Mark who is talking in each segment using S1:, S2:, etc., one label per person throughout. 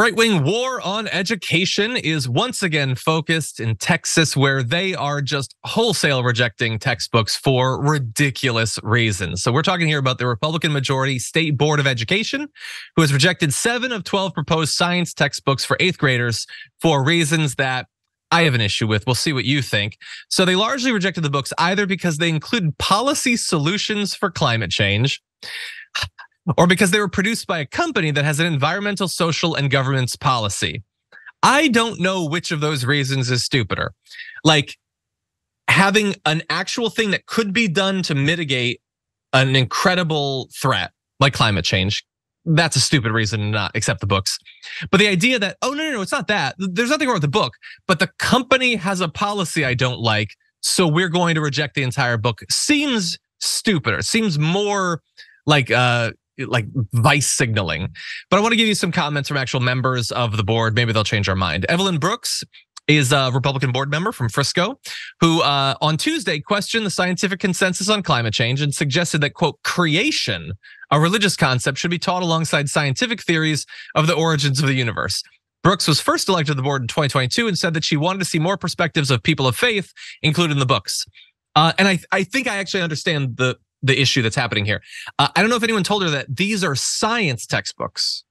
S1: right wing war on education is once again focused in Texas, where they are just wholesale rejecting textbooks for ridiculous reasons. So, we're talking here about the Republican majority State Board of Education, who has rejected seven of 12 proposed science textbooks for eighth graders for reasons that I have an issue with. We'll see what you think. So, they largely rejected the books either because they included policy solutions for climate change or because they were produced by a company that has an environmental, social, and governance policy. I don't know which of those reasons is stupider. Like having an actual thing that could be done to mitigate an incredible threat like climate change. That's a stupid reason to not accept the books. But the idea that, oh, no, no, no, it's not that. There's nothing wrong with the book, but the company has a policy I don't like. So we're going to reject the entire book seems stupider, seems more like uh like vice signaling. But I want to give you some comments from actual members of the board. Maybe they'll change our mind. Evelyn Brooks is a Republican board member from Frisco, who uh, on Tuesday questioned the scientific consensus on climate change and suggested that, quote, creation, a religious concept, should be taught alongside scientific theories of the origins of the universe. Brooks was first elected to the board in 2022 and said that she wanted to see more perspectives of people of faith included in the books. Uh, and I, I think I actually understand the the issue that's happening here. Uh, I don't know if anyone told her that these are science textbooks.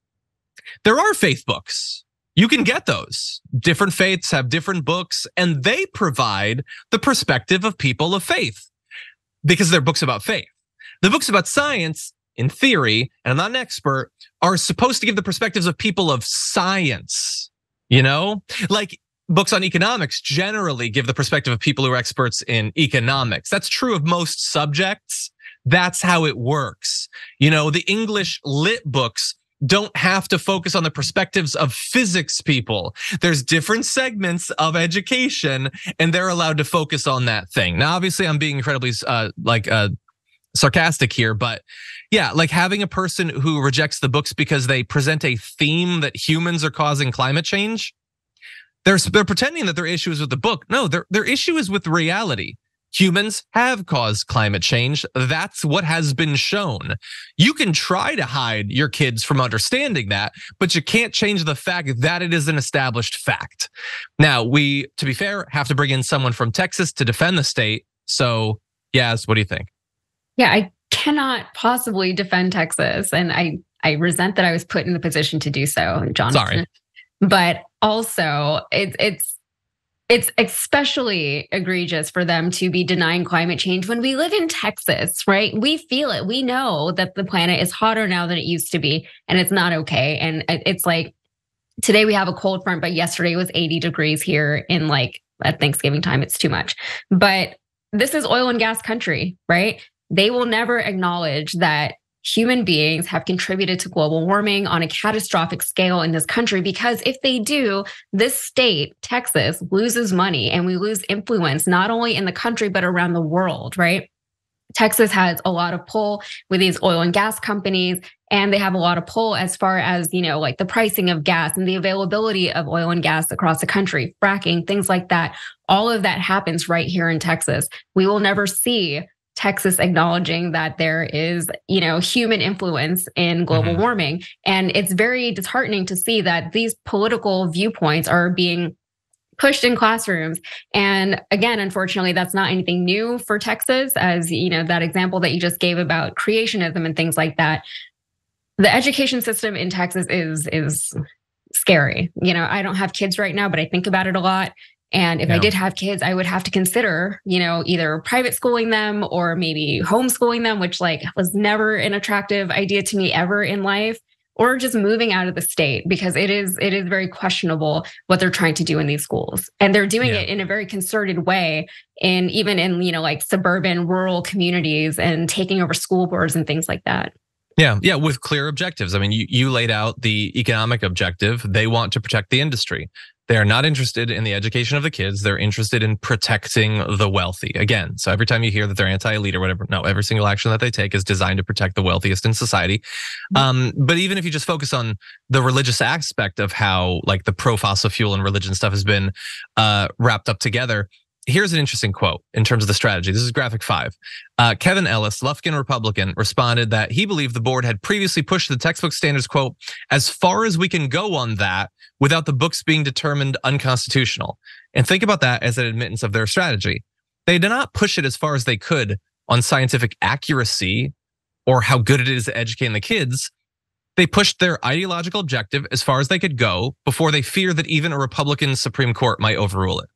S1: There are faith books. You can get those. Different faiths have different books, and they provide the perspective of people of faith because they're books about faith. The books about science, in theory, and I'm not an expert, are supposed to give the perspectives of people of science. You know, like books on economics generally give the perspective of people who are experts in economics. That's true of most subjects. That's how it works. You know, the English lit books don't have to focus on the perspectives of physics people. There's different segments of education and they're allowed to focus on that thing. Now, obviously I'm being incredibly uh, like uh, sarcastic here, but yeah, like having a person who rejects the books because they present a theme that humans are causing climate change. They're, they're pretending that their issue is with the book. No, their, their issue is with reality. Humans have caused climate change. That's what has been shown. You can try to hide your kids from understanding that, but you can't change the fact that it is an established fact. Now, we, to be fair, have to bring in someone from Texas to defend the state. So, Yaz, what do you think?
S2: Yeah, I cannot possibly defend Texas. And I, I resent that I was put in the position to do so, John.
S1: Sorry.
S2: But also, it's, it's, it's especially egregious for them to be denying climate change when we live in Texas, right? We feel it. We know that the planet is hotter now than it used to be, and it's not okay. And it's like today we have a cold front, but yesterday was 80 degrees here in like at Thanksgiving time. It's too much. But this is oil and gas country, right? They will never acknowledge that human beings have contributed to global warming on a catastrophic scale in this country because if they do, this state, Texas, loses money and we lose influence not only in the country, but around the world, right? Texas has a lot of pull with these oil and gas companies, and they have a lot of pull as far as, you know, like the pricing of gas and the availability of oil and gas across the country, fracking, things like that. All of that happens right here in Texas. We will never see Texas acknowledging that there is, you know, human influence in global mm-hmm. warming. And it's very disheartening to see that these political viewpoints are being pushed in classrooms. And again, unfortunately, that's not anything new for Texas, as you know, that example that you just gave about creationism and things like that. The education system in Texas is is scary. You know, I don't have kids right now, but I think about it a lot. And if yeah. I did have kids, I would have to consider, you know, either private schooling them or maybe homeschooling them, which like was never an attractive idea to me ever in life, or just moving out of the state because it is it is very questionable what they're trying to do in these schools. And they're doing yeah. it in a very concerted way in even in, you know, like suburban rural communities and taking over school boards and things like that.
S1: Yeah, yeah, with clear objectives. I mean, you, you laid out the economic objective. They want to protect the industry. They are not interested in the education of the kids. They're interested in protecting the wealthy. Again, so every time you hear that they're anti-elite or whatever, no, every single action that they take is designed to protect the wealthiest in society. Mm-hmm. Um, but even if you just focus on the religious aspect of how like the pro fossil fuel and religion stuff has been uh, wrapped up together, here's an interesting quote in terms of the strategy. This is graphic five. Uh, Kevin Ellis, Lufkin Republican, responded that he believed the board had previously pushed the textbook standards, quote, as far as we can go on that without the books being determined unconstitutional. And think about that as an admittance of their strategy. They did not push it as far as they could on scientific accuracy or how good it is at educating the kids. They pushed their ideological objective as far as they could go before they fear that even a Republican Supreme Court might overrule it.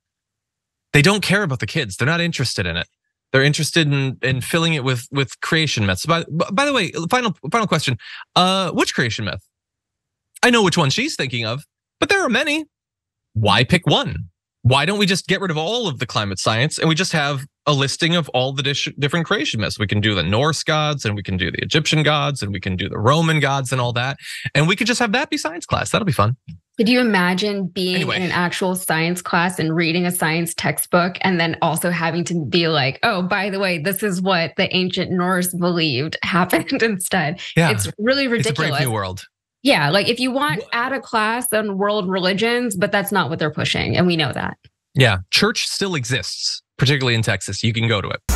S1: They don't care about the kids. They're not interested in it. They're interested in in filling it with with creation myths. By, by the way, final final question. Uh, which creation myth? I know which one she's thinking of, but there are many. Why pick one? Why don't we just get rid of all of the climate science and we just have a listing of all the dish, different creation myths? We can do the Norse gods and we can do the Egyptian gods and we can do the Roman gods and all that. And we could just have that be science class. That'll be fun.
S2: Could you imagine being
S1: Anyway.
S2: in an actual science class and reading a science textbook and then also having to be like, oh, by the way, this is what the ancient Norse believed happened instead?
S1: Yeah.
S2: It's really ridiculous.
S1: It's a brave new world.
S2: Yeah, like if you want add a class on world religions, but that's not what they're pushing, and we know that.
S1: Yeah. Church still exists, particularly in Texas. You can go to it.